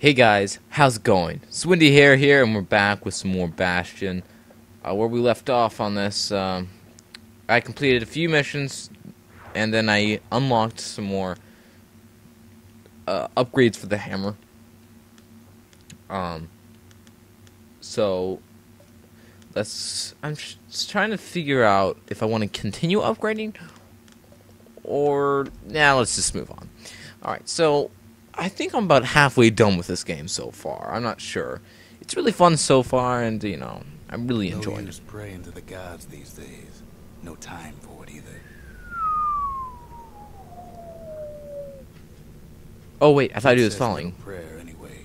Hey guys, how's it going? Swindy Hare here, and we're back with some more Bastion. Uh, where we left off on this, um, I completed a few missions, and then I unlocked some more uh, upgrades for the hammer. Um, so let's. I'm just trying to figure out if I want to continue upgrading, or now nah, let's just move on. All right, so I think I'm about halfway done with this game so far. I'm not sure. It's really fun so far, and you know, I'm really no enjoying use it. praying to the gods these days. No time for it either. Oh wait, I thought he was falling. Prayer anyway.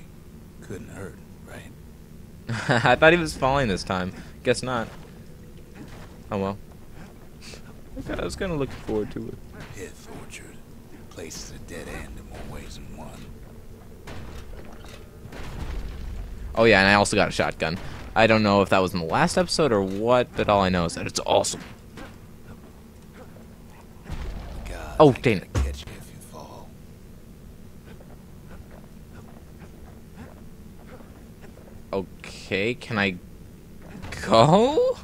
Couldn't hurt, right? I thought he was falling this time. Guess not. Oh well. I was kind of looking forward to it. Pyth Orchard. Place is a dead end in more ways than one. Oh yeah, and I also got a shotgun. I don't know if that was in the last episode or what, but all I know is that it's awesome. Gods Oh, ain't dang it. catch you if you fall. Okay, can I go?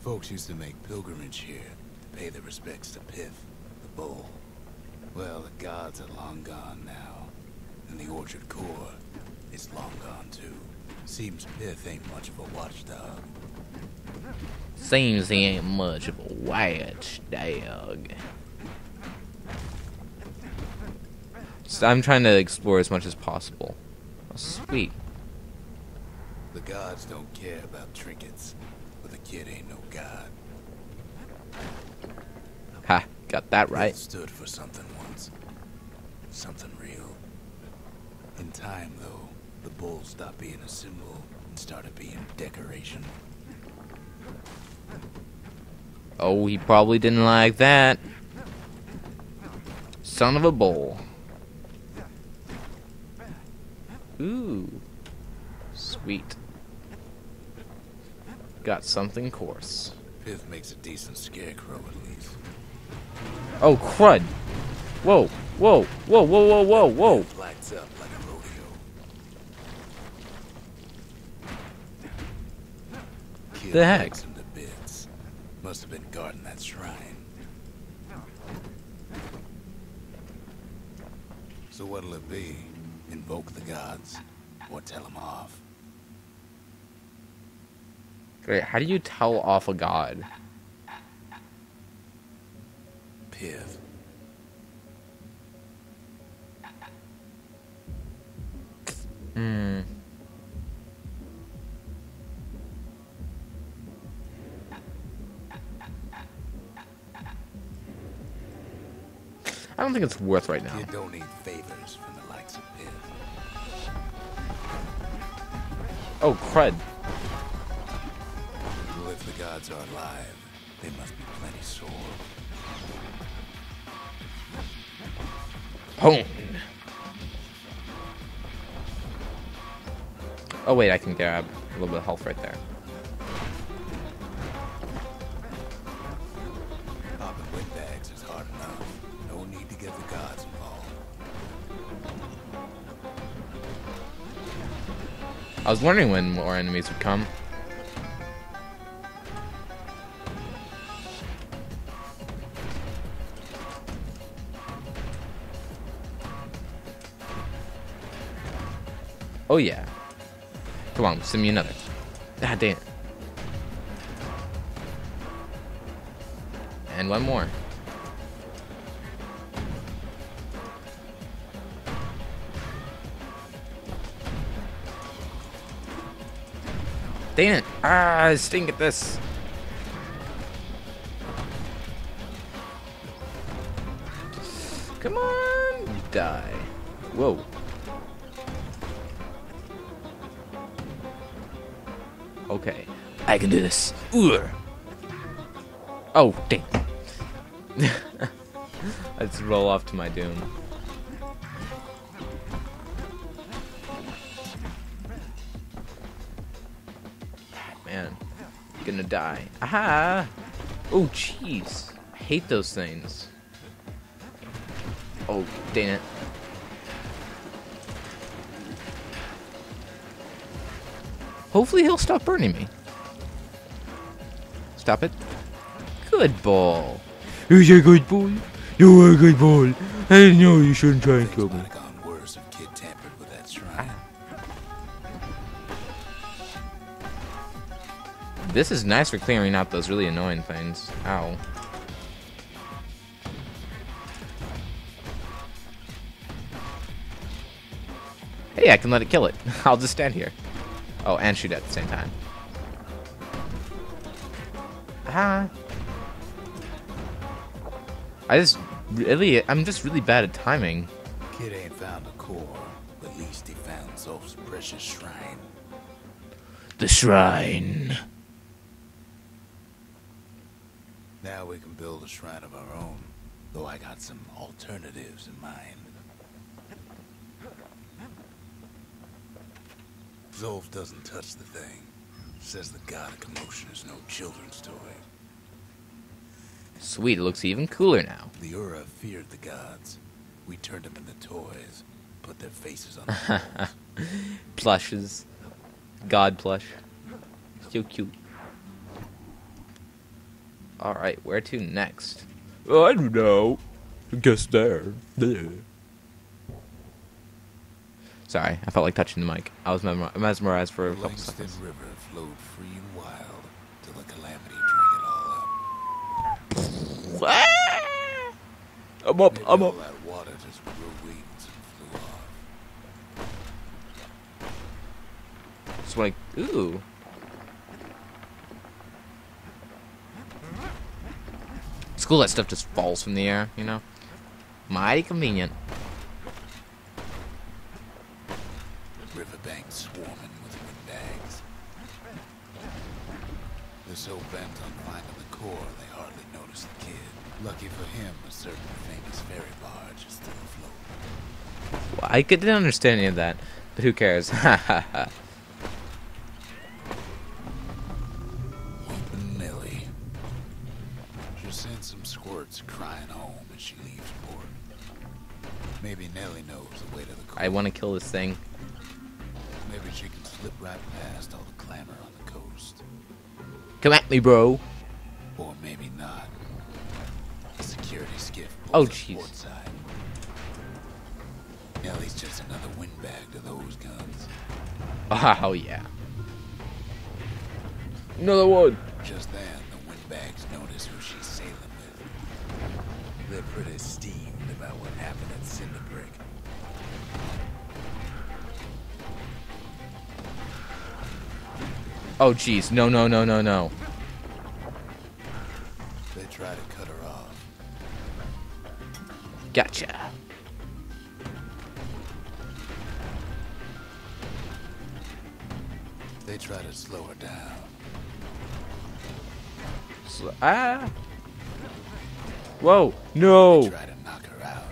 Folks used to make pilgrimage here to pay their respects to Pyth, the bull. Well, the gods are long gone now, and the orchard core is long gone too. Seems Pyth ain't much of a watchdog. Seems he ain't much of a watchdog. So I'm trying to explore as much as possible. Oh, sweet. The gods don't care about trinkets, but the kid ain't no god. Got that right. stood for something once. Something real. In time, though, the bull stopped being a symbol and started being decoration. Oh, he probably didn't like that. Son of a bull. Ooh. Sweet. Got something coarse. Pyth makes a decent scarecrow, at least. Oh, crud. Whoa, whoa, whoa, whoa, whoa, whoa, whoa. Lights up like a rodeo. The heck? Must have been guarding that shrine. So what'll it be? Invoke the gods? Or tell them off? Wait, how do you tell off a god? Pyth. Hmm. I don't think it's worth right now. Kid don't need favors from the likes of Pyth. Oh, crud. If the gods are alive, they must be plenty sore. Hone. Oh wait, I can grab a little bit of health right there. Popping windbags is hard enough. No need to get the gods involved. I was wondering when more enemies would come. Oh yeah. Come on, send me another. Ah damn. And one more. Damn it! Ah, I stink at this. Come on, die. Whoa. Okay, I can do this. Ooh. Oh, dang. Let's roll off to my doom. Man, gonna die. Aha! Oh, jeez. I hate those things. Oh, dang it. Hopefully he'll stop burning me. Stop it. Good ball. Who's a good boy? You're a good boy. I know you shouldn't try and kill me. have gone worse if Kid tampered with that shrine. This is nice for clearing out those really annoying things. Ow. Hey, I can let it kill it. I'll just stand here. Oh, and shoot at the same time. Ah. I just really, I'm just really bad at timing. Kid ain't found a core, at least he found Zulf's precious shrine. The shrine. Now we can build a shrine of our own, though I got some alternatives in mind. Zulf doesn't touch the thing. Says the god of commotion is no children's toy. Sweet, it looks even cooler now. The Ura feared the gods. We turned them into toys, put their faces on the. Plushes. God plush. So cute. Alright, where to next? I don't know. Guess there. There. Sorry, I felt like touching the mic. I was mesmer- mesmerized for a The couple Langston seconds. River flowed free and wild till the calamity drank it all up. I'm up, I'm up. that water just grew wings and flew off. Just like, ooh. It's cool that stuff just falls from the air, you know? Mighty convenient. Riverbank swarming with windbags. They're so bent on finding the core, they hardly notice the kid. Lucky for him, a certain famous ferry barge is still afloat. Well, I didn't understand any of that, but who cares? Ha ha ha. Weeping Nellie. She some squirts crying home as she leaves port. Maybe Nellie knows the way to the core. I want to kill this thing. Maybe she can slip right past all the clamor on the coast. Come at me, bro. Or maybe not. A security skiff Oh, jeez. Nellie's just another windbag to those guns. Oh, yeah. Another one. Just then, the windbags notice who she's sailing with. They're pretty steamed about what happened at Cinderbrick. Oh, jeez. No, no, no, no, no. They try to cut her off. Gotcha. They try to slow her down. So, ah. Whoa. No. They try to knock her out.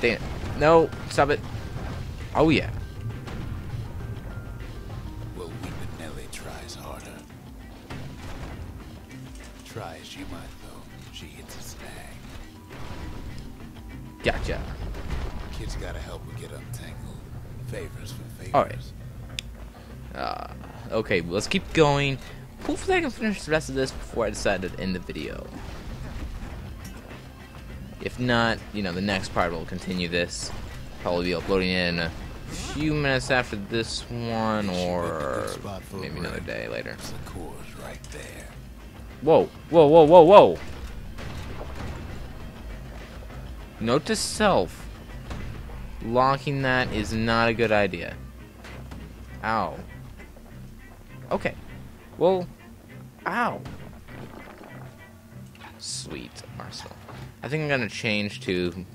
Dang it. No. Stop it. Oh, yeah. Try as you might, though, she hits a snag. Gotcha. Kid's gotta help her get untangled. Favors for favors. Alright. Uh, okay, let's keep going. Hopefully I can finish the rest of this before I decide to end the video. If not, you know, the next part will continue this. Probably be uploading it in a few minutes after this one, or maybe another day later. The core's right there. Whoa, whoa, whoa, whoa, whoa! Note to self. Locking that is not a good idea. Ow. Okay. Well, ow. Sweet arsenal. I think I'm gonna change to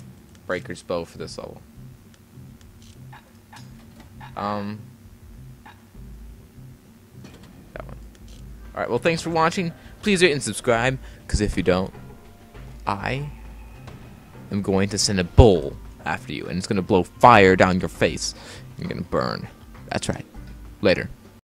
Breaker's Bow for this level. Um. That one. Alright, well, thanks for watching. Please rate and subscribe, because if you don't, I am going to send a bull after you, and it's going to blow fire down your face. You're going to burn. That's right. Later.